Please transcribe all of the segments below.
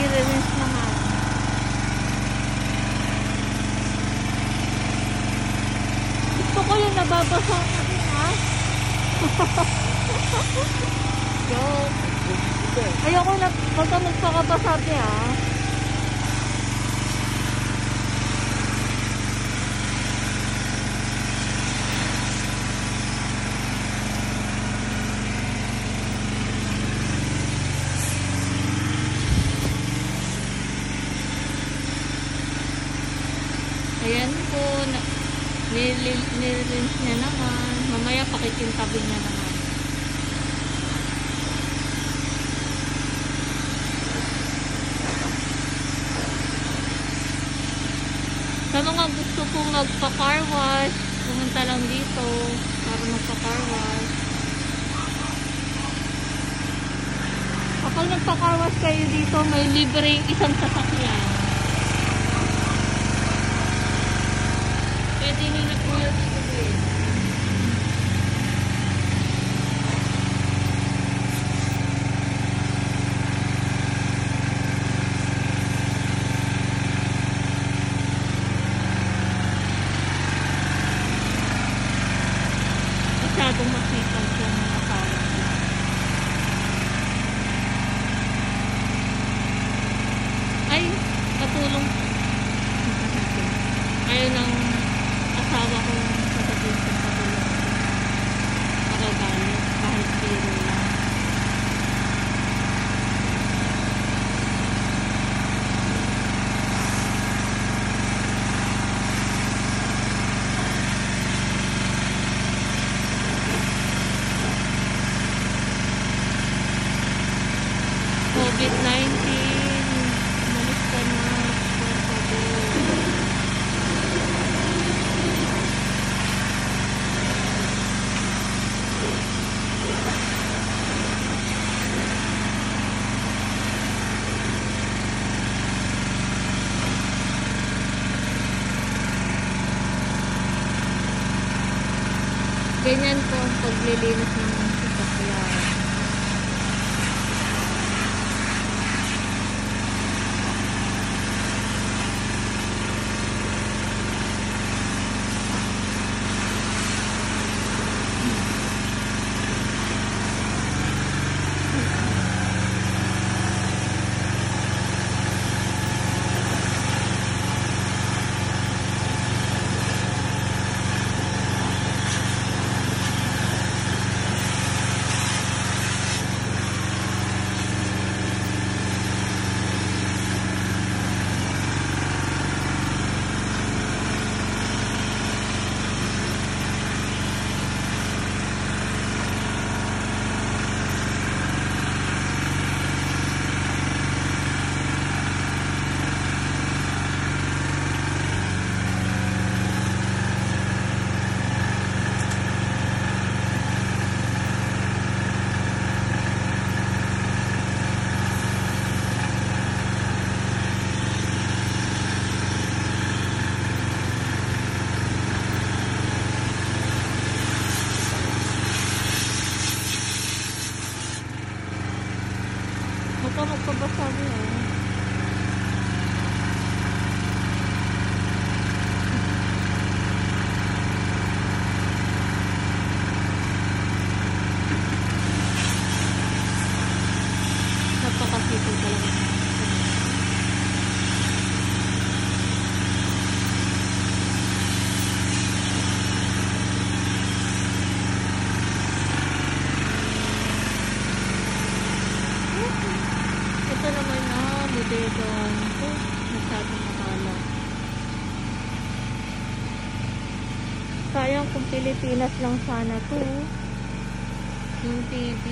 i-rinse naman. Gusto ko yung nababasa na rin, ha? Ayoko na, huwag ka magpakabasabi, ha? Ayan po, na, nilil- nililins niya naman. Mamaya pakikintabin niya naman. Sa mga gusto pong magpa-car wash, pumunta lang dito para magpa-car wash. Kapag nagpa-car wash kayo dito, may libreng isang sasakyan. Pwede nila po yung sabihin. Masyadong masipag yung mga asawa ko. Ay, katulong. Ayaw ng asawa ko sasabihin ko katulong. Magagalit kahit biro lang. COVID-19. Umalis ka na. Por favor. Ganyan po ang paglilinis ng Ito naman na, budegon ko. Masyadong makala. Sayang kung Pilipinas lang sana to. Yung TV.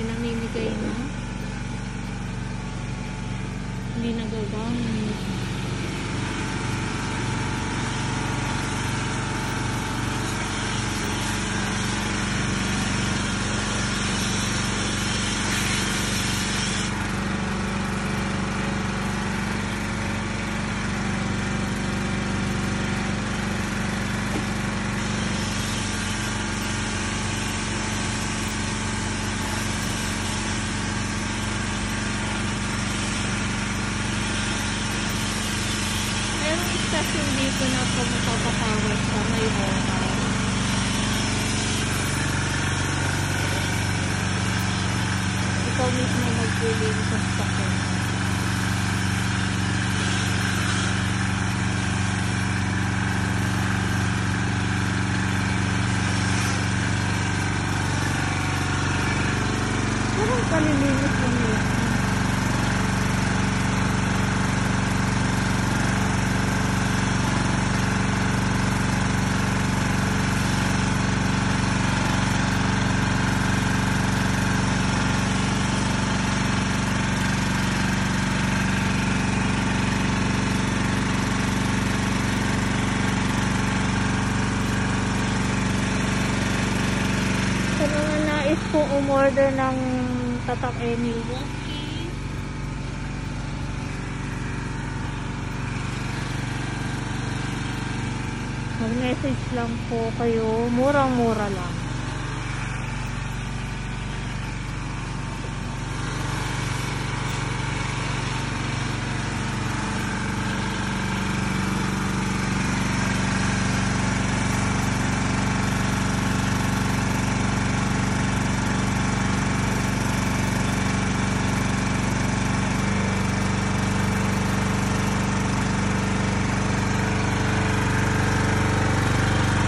Pinamimigay na. Hindi nagagamit. Dito na po magpapacar wash sa may mall. Ikaw mismo magpili sa sasakyan. Parang kalilinis lang yun. Sa mga kong umorder ng tatak eh, Milwaukee. Mag-message lang po kayo. Murang-mura lang.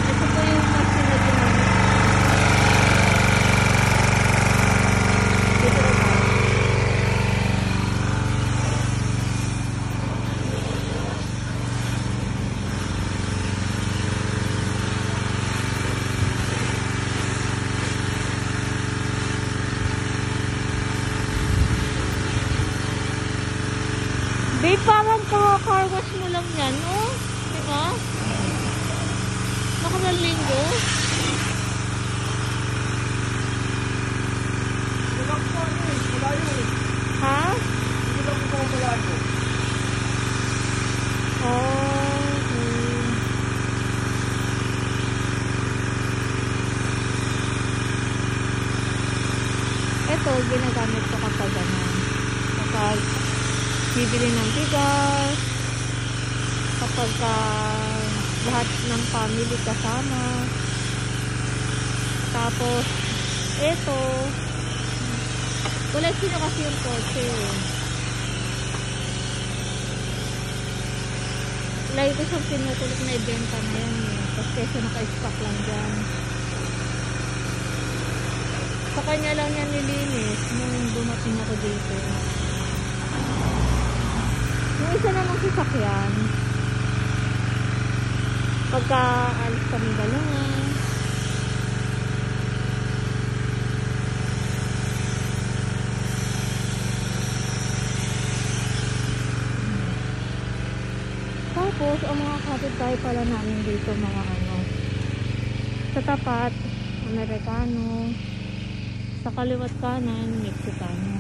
Ito po yung machine na ginamit. Dito na tayo. Babe, parang car wash mo lang yan, oh. Diba? Nakarang linggo. Ha? Okay. Ito, ginagamit ko kapag ano, kapag bibili ng bigas, kapag ka lahat ng family kasama. Tapos, ito, wala sino kasi yung kotse eh. Lagi ko siyang pinukulot na ibenta na yan eh. Tapos kesa naka-stock lang dyan. Sa kanya lang yan nilinis nung dumating ako dito. Yung isa namang sasakyan, pagka alis kami dalawa, Tapos, ang mga kapitbahay pala namin dito, mga ano, sa tapat, Amerikano, sa kaliwat kanan, Mexicano.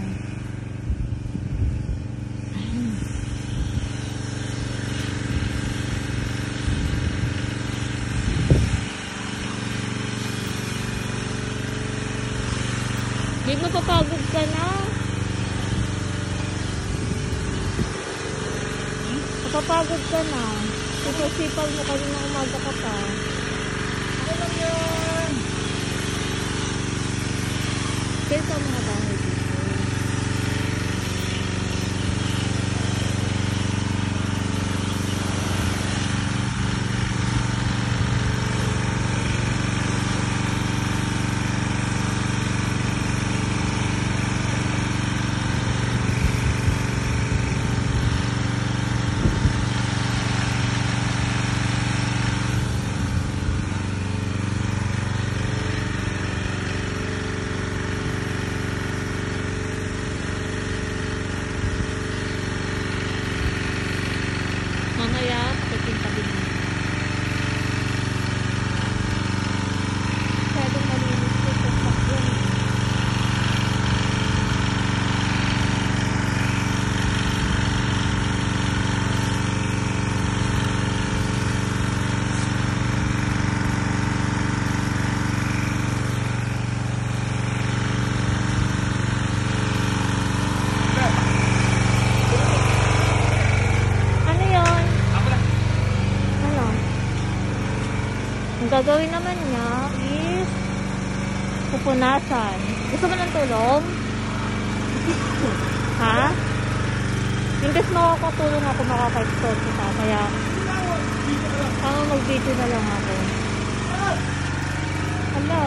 Di mapapagod ka na. Napapagod ka na. Sipag-sipag mo kanina umaga ka pa. Ano lang yan? Kaya sa mga bahay dito. Gagawin naman niya is pupunasan. Gusto mo ng tulong? ha? Imbes makakatulong ako makaka-export ka. Kaya, ako mag-video na lang ako. Hala.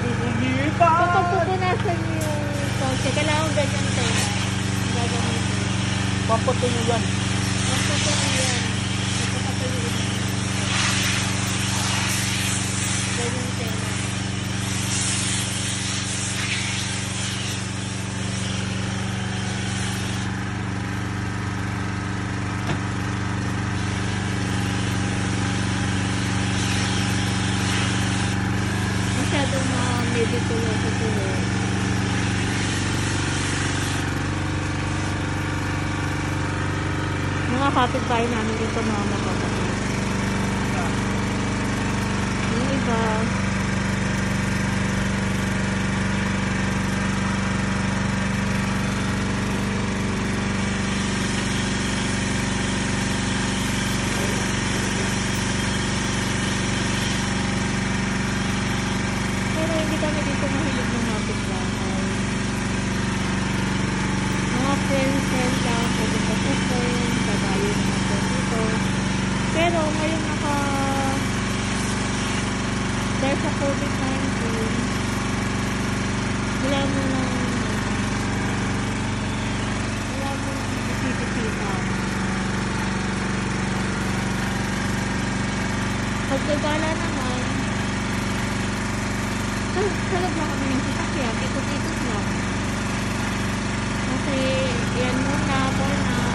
Bubuhipa! Kapag pupunasan niyo yung kotse, kailangan ganyan tayo. Gagawin ko. Papatuloy yan. Magpapatuloy yan. Magpapatuloy yan. Ganyan tayo. Masyadong ma-medical ako po. Mga kapitbahay namin dito mga makakapit. Yung iba, pero hindi COVID-19, wala mo nang wala mo nang ipipitipan. Pagkabala naman, salag lang kami ng sasakyan, ikot-ikot lang. Kasi, yan muna, for now.